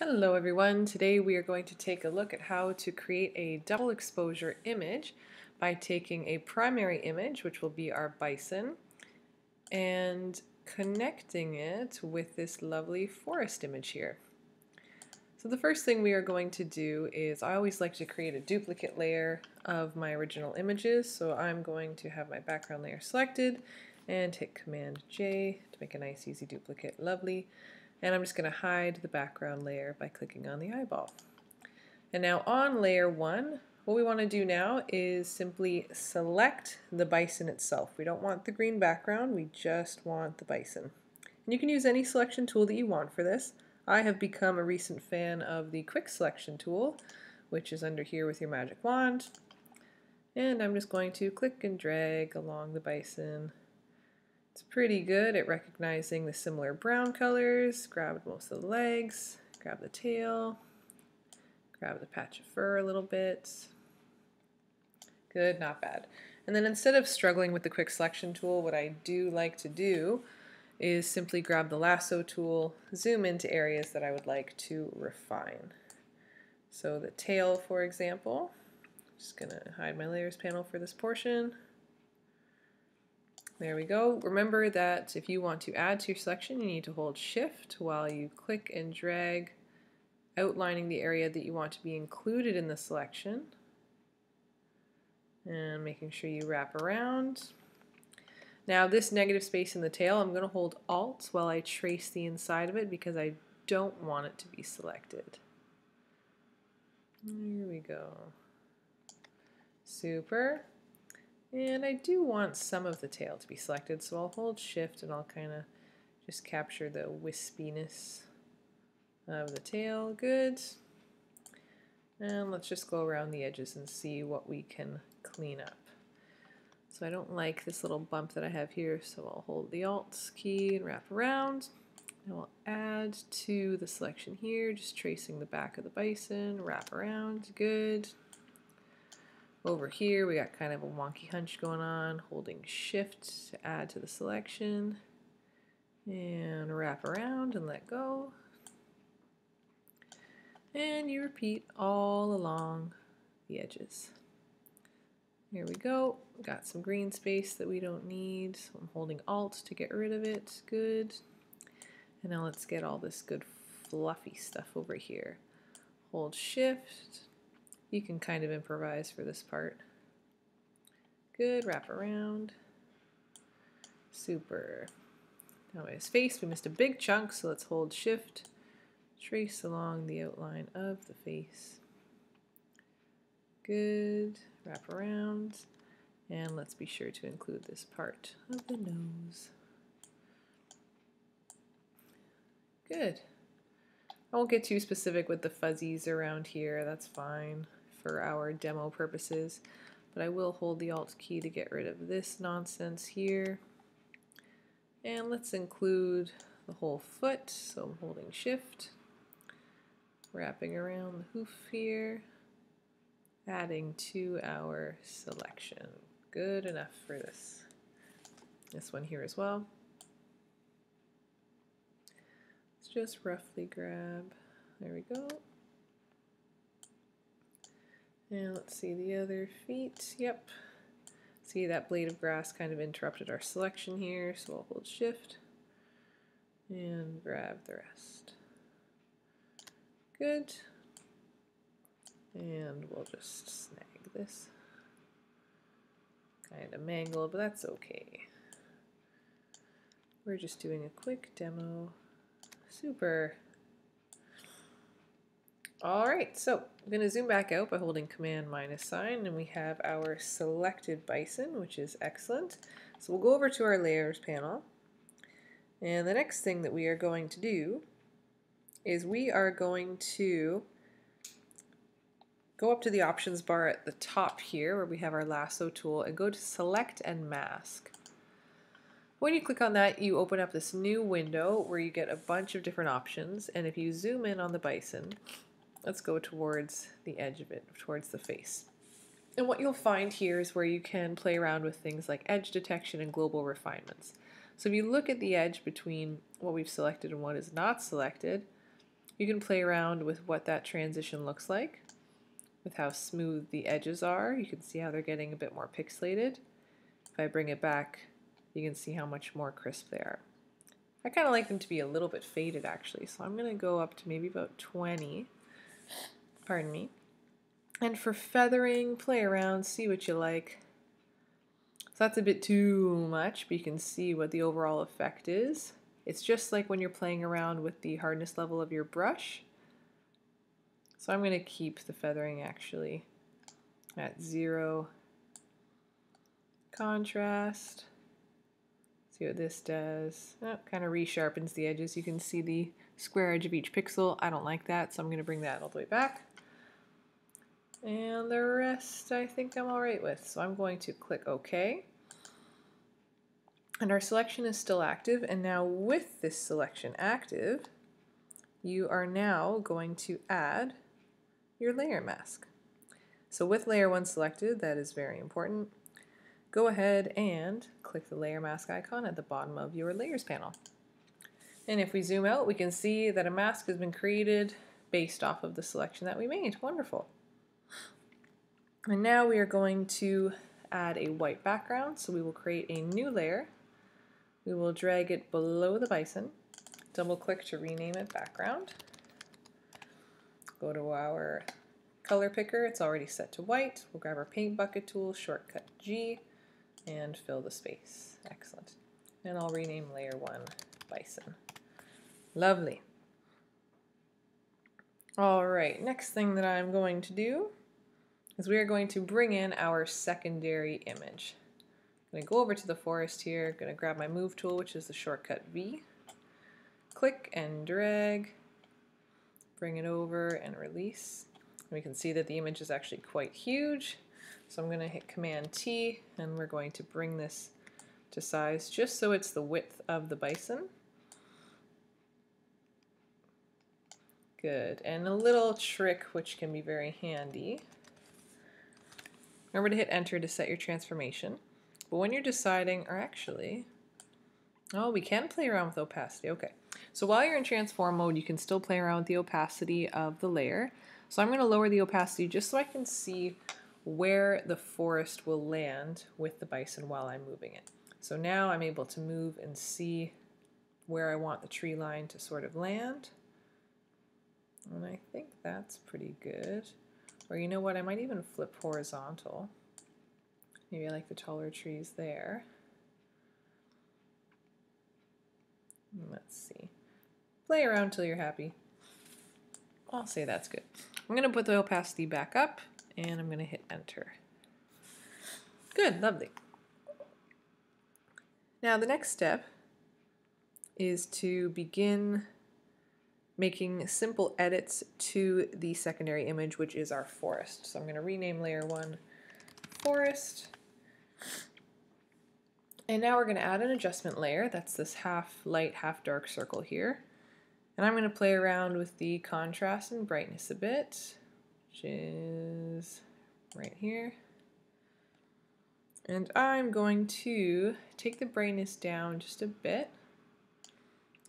Hello everyone. Today we are going to take a look at how to create a double exposure image by taking a primary image, which will be our bison, and connecting it with this lovely forest image here. So the first thing we are going to do is I always like to create a duplicate layer of my original images. So I'm going to have my background layer selected and hit Command J to make a nice easy duplicate. Lovely. And I'm just going to hide the background layer by clicking on the eyeball. And now on layer 1, what we want to do now is simply select the bison itself. We don't want the green background, we just want the bison. And you can use any selection tool that you want for this. I have become a recent fan of the quick selection tool, which is under here with your magic wand. And I'm just going to click and drag along the bison it's pretty good at recognizing the similar brown colors. Grab most of the legs, grab the tail, grab the patch of fur a little bit. Good, not bad. And then instead of struggling with the quick selection tool, what I do like to do is simply grab the lasso tool, zoom into areas that I would like to refine. So the tail, for example, just to hide my layers panel for this portion. There we go. Remember that if you want to add to your selection, you need to hold shift while you click and drag, outlining the area that you want to be included in the selection. And making sure you wrap around. Now this negative space in the tail, I'm going to hold Alt while I trace the inside of it because I don't want it to be selected. Here we go. Super. And I do want some of the tail to be selected, so I'll hold shift and I'll kind of just capture the wispiness of the tail. Good. And let's just go around the edges and see what we can clean up. So I don't like this little bump that I have here, so I'll hold the Alt key and wrap around. And we'll add to the selection here, just tracing the back of the bison, wrap around, good. Over here, we got kind of a wonky hunch going on, holding shift to add to the selection, and wrap around and let go. And you repeat all along the edges. Here we go. Got some green space that we don't need, so I'm holding Alt to get rid of it. Good. And now let's get all this good fluffy stuff over here. Hold Shift, you can kind of improvise for this part. Good, wrap around. Super. Now his face, we missed a big chunk, so let's hold shift, trace along the outline of the face. Good, wrap around, and let's be sure to include this part of the nose. Good. I won't get too specific with the fuzzies around here, that's fine for our demo purposes, but I will hold the Alt key to get rid of this nonsense here. And let's include the whole foot, so I'm holding shift, wrapping around the hoof here, adding to our selection. Good enough for this. This one here as well. Let's just roughly grab, there we go. And let's see the other feet. Yep. See that blade of grass kind of interrupted our selection here, so I'll hold shift and grab the rest. Good. And we'll just snag this. Kind of mangled, but that's okay. We're just doing a quick demo. Super. All right, so I'm going to zoom back out by holding Command minus sign, and we have our selected bison, which is excellent. So we'll go over to our layers panel, and the next thing that we are going to do is we are going to go up to the options bar at the top here where we have our lasso tool and go to select and mask. When you click on that you open up this new window where you get a bunch of different options and if you zoom in on the bison let's go towards the edge of it, towards the face. And what you'll find here is where you can play around with things like edge detection and global refinements. So if you look at the edge between what we've selected and what is not selected, You can play around with what that transition looks like, with how smooth the edges are. You can see how they're getting a bit more pixelated. If I bring it back, you can see how much more crisp they are. I kind of like them to be a little bit faded actually, so I'm going to go up to maybe about 20. Pardon me. And for feathering, play around, see what you like. So that's a bit too much, but you can see what the overall effect is. It's just like when you're playing around with the hardness level of your brush. So I'm going to keep the feathering actually at zero contrast. See what this does. Oh, kind of resharpens the edges. You can see the square edge of each pixel. I don't like that, so I'm going to bring that all the way back. And the rest I think I'm alright with. So I'm going to click OK. And our selection is still active. And now with this selection active, you are now going to add your layer mask. So with layer 1 selected, that is very important, go ahead and click the layer mask icon at the bottom of your layers panel. And if we zoom out, we can see that a mask has been created based off of the selection that we made. Wonderful. And now we are going to add a white background, so we will create a new layer. We will drag it below the bison, double click to rename it background. Go to our color picker, it's already set to white. We'll grab our paint bucket tool, shortcut G, and fill the space. Excellent. And I'll rename layer one bison. Lovely. All right, next thing that I'm going to do is we are going to bring in our secondary image. I'm going to go over to the forest here, I'm going to grab my move tool, which is the shortcut V, click and drag, bring it over and release. we can see that the image is actually quite huge, so I'm going to hit Command T and we're going to bring this to size just so it's the width of the bison. Good, and a little trick which can be very handy Remember to hit enter to set your transformation. But when you're deciding, or actually, oh, we can play around with opacity. Okay. So while you're in transform mode, you can still play around with the opacity of the layer. So I'm going to lower the opacity just so I can see where the forest will land with the bison while I'm moving it. So now I'm able to move and see where I want the tree line to sort of land. And I think that's pretty good. Or you know what, I might even flip horizontal. Maybe I like the taller trees there. Let's see. Play around till you're happy. I'll say that's good. I'm going to put the opacity back up and I'm going to hit enter. Good, lovely. Now the next step is to begin making simple edits to the secondary image, which is our forest. So I'm going to rename layer 1 forest. And now we're going to add an adjustment layer. That's this half light, half dark circle here. And I'm going to play around with the contrast and brightness a bit, which is right here. And I'm going to take the brightness down just a bit.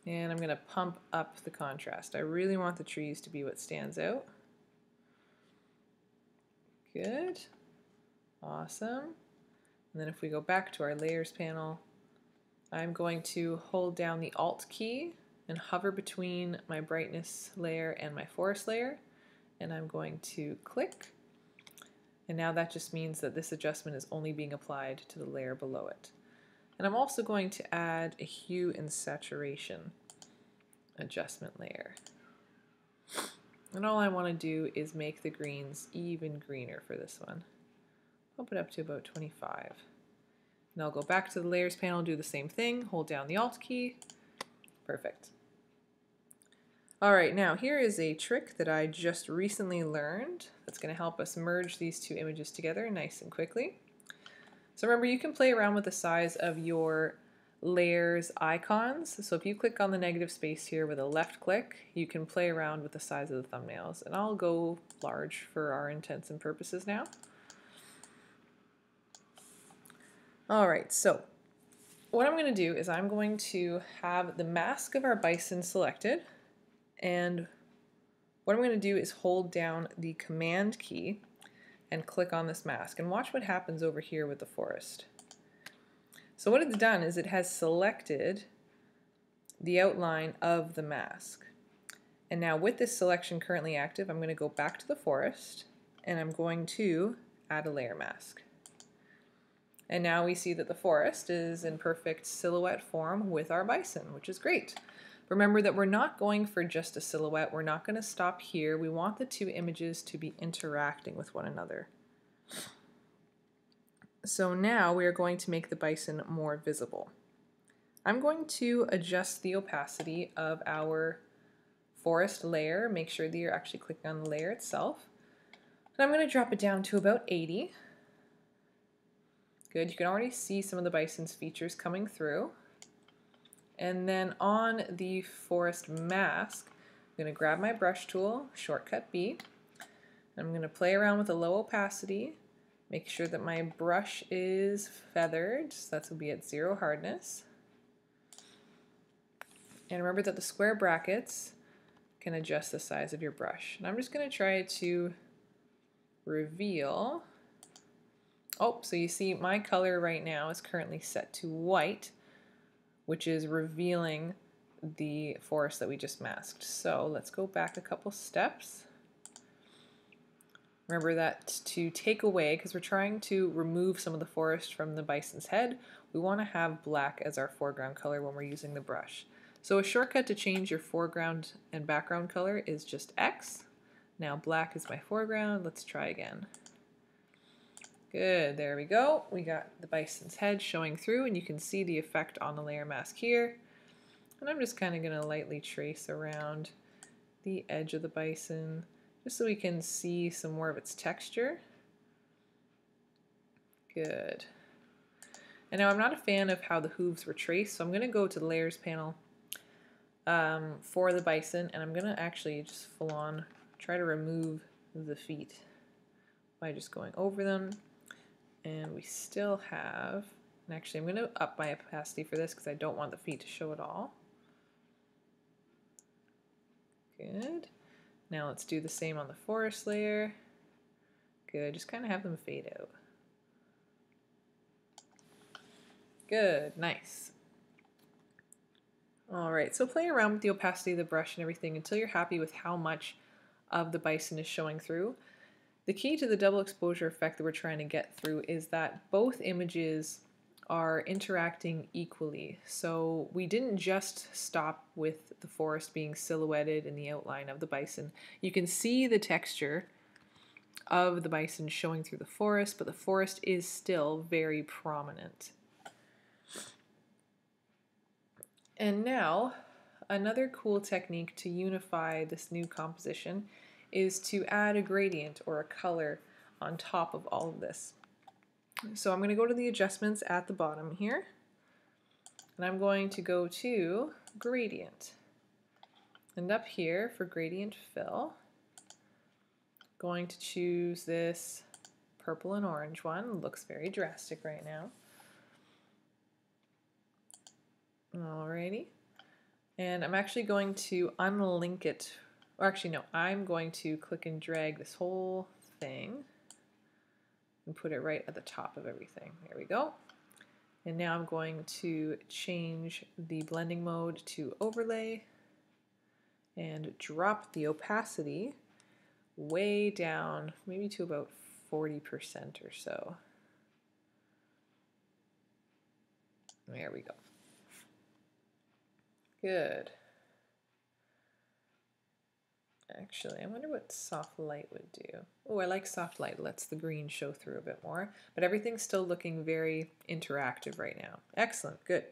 And I'm going to pump up the contrast. I really want the trees to be what stands out. Good. Awesome. And then if we go back to our layers panel, I'm going to hold down the Alt key and hover between my brightness layer and my forest layer. And I'm going to click. And now that just means that this adjustment is only being applied to the layer below it. And I'm also going to add a hue and saturation adjustment layer. And all I want to do is make the greens even greener for this one. Pump it up to about 25. And I'll go back to the layers panel, do the same thing, hold down the Alt key. Perfect. Alright, now here is a trick that I just recently learned that's going to help us merge these two images together nice and quickly. So remember, you can play around with the size of your layers icons. So if you click on the negative space here with a left click, you can play around with the size of the thumbnails. And I'll go large for our intents and purposes now. Alright, so what I'm going to do is I'm going to have the mask of our bison selected and what I'm going to do is hold down the command key and click on this mask and watch what happens over here with the forest. So what it's done is it has selected the outline of the mask. And now with this selection currently active, I'm going to go back to the forest and I'm going to add a layer mask. And now we see that the forest is in perfect silhouette form with our bison, which is great. Remember that we're not going for just a silhouette. We're not going to stop here. We want the two images to be interacting with one another. So now we are going to make the bison more visible. I'm going to adjust the opacity of our forest layer. Make sure that you're actually clicking on the layer itself. And I'm going to drop it down to about 80. Good, you can already see some of the bison's features coming through. And then on the forest mask, I'm going to grab my brush tool, shortcut B. I'm going to play around with a low opacity, make sure that my brush is feathered, so that will be at zero hardness. And remember that the square brackets can adjust the size of your brush. And I'm just going to try to reveal. Oh, so you see my color right now is currently set to white which is revealing the forest that we just masked. So let's go back a couple steps. Remember that to take away, because we're trying to remove some of the forest from the bison's head, we want to have black as our foreground color when we're using the brush. So a shortcut to change your foreground and background color is just X. Now black is my foreground. Let's try again. Good, there we go. We got the bison's head showing through and you can see the effect on the layer mask here. And I'm just kind of going to lightly trace around the edge of the bison just so we can see some more of its texture. Good. And now I'm not a fan of how the hooves were traced, so I'm going to go to the layers panel um, for the bison and I'm going to actually just full on try to remove the feet by just going over them and we still have, and actually I'm going to up my opacity for this because I don't want the feet to show at all. Good. Now let's do the same on the forest layer. Good, just kind of have them fade out. Good, nice. All right, so play around with the opacity of the brush and everything until you're happy with how much of the bison is showing through. The key to the double exposure effect that we're trying to get through is that both images are interacting equally. So we didn't just stop with the forest being silhouetted in the outline of the bison. You can see the texture of the bison showing through the forest, but the forest is still very prominent. And now, another cool technique to unify this new composition is to add a gradient or a color on top of all of this. So I'm going to go to the adjustments at the bottom here, and I'm going to go to gradient. And up here for gradient fill, going to choose this purple and orange one. Looks very drastic right now. Alrighty. And I'm actually going to unlink it or actually no, I'm going to click and drag this whole thing and put it right at the top of everything. There we go. And now I'm going to change the blending mode to overlay and drop the opacity way down, maybe to about 40% or so. There we go. Good. Actually, I wonder what soft light would do. Oh, I like soft light. lets the green show through a bit more. But everything's still looking very interactive right now. Excellent, good.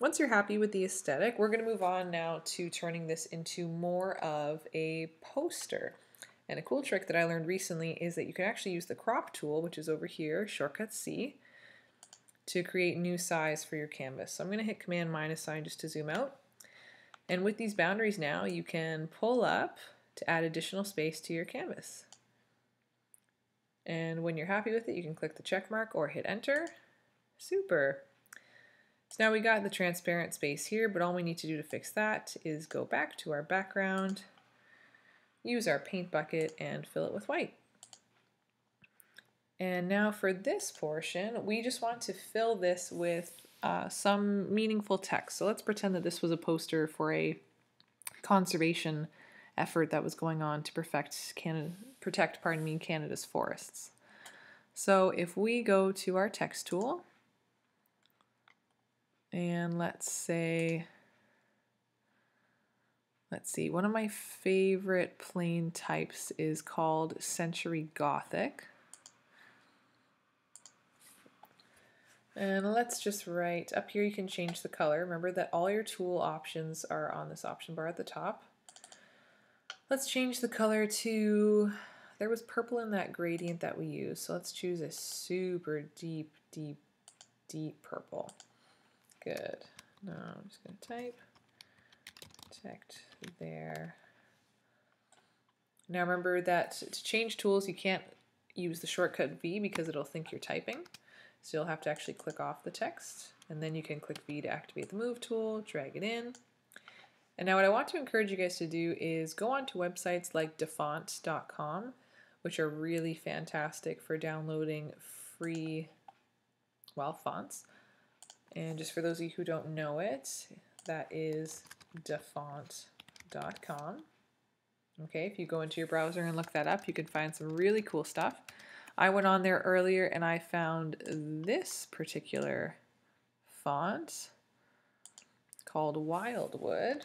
Once you're happy with the aesthetic, we're going to move on now to turning this into more of a poster. And a cool trick that I learned recently is that you can actually use the crop tool, which is over here, shortcut C, to create new size for your canvas. So I'm going to hit Command minus sign just to zoom out. And with these boundaries now, you can pull up to add additional space to your canvas. And when you're happy with it, you can click the check mark or hit enter. Super. So now we got the transparent space here, but all we need to do to fix that is go back to our background, use our paint bucket and fill it with white. And now for this portion, we just want to fill this with uh, some meaningful text. So let's pretend that this was a poster for a conservation effort that was going on to perfect Canada, protect, pardon me, Canada's forests. So if we go to our text tool, and let's say, let's see, one of my favorite plain types is called Century Gothic. And let's just write, up here you can change the color. Remember that all your tool options are on this option bar at the top. Let's change the color to, there was purple in that gradient that we used, so let's choose a super deep, deep, deep purple. Good. Now I'm just going to type, protect there. Now remember that to change tools you can't use the shortcut V because it'll think you're typing. So you'll have to actually click off the text and then you can click V to activate the move tool, drag it in. And now what I want to encourage you guys to do is go on to websites like dafont.com, which are really fantastic for downloading free, well, fonts. And just for those of you who don't know it, that is dafont.com. Okay, if you go into your browser and look that up, you can find some really cool stuff. I went on there earlier and I found this particular font called Wildwood.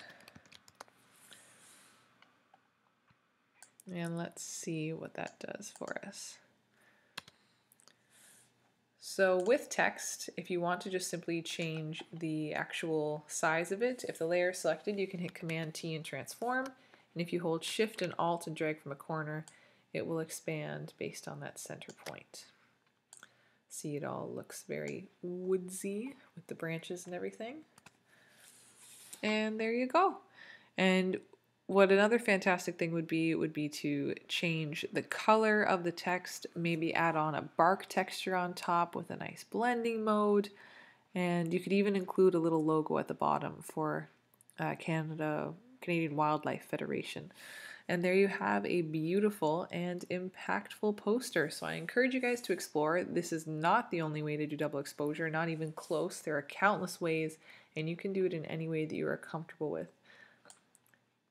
And let's see what that does for us. So with text, if you want to just simply change the actual size of it, if the layer is selected, you can hit Command T and transform. And if you hold Shift and Alt and drag from a corner, it will expand based on that center point. See, it all looks very woodsy with the branches and everything. And there you go. And what another fantastic thing would be would be to change the color of the text, maybe add on a bark texture on top with a nice blending mode. And you could even include a little logo at the bottom for uh, Canada, Canadian Wildlife Federation. And there you have a beautiful and impactful poster. So I encourage you guys to explore. This is not the only way to do double exposure, not even close. There are countless ways, and you can do it in any way that you are comfortable with.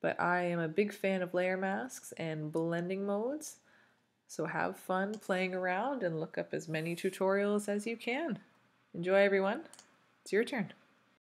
But I am a big fan of layer masks and blending modes. So have fun playing around and look up as many tutorials as you can. Enjoy everyone. It's your turn.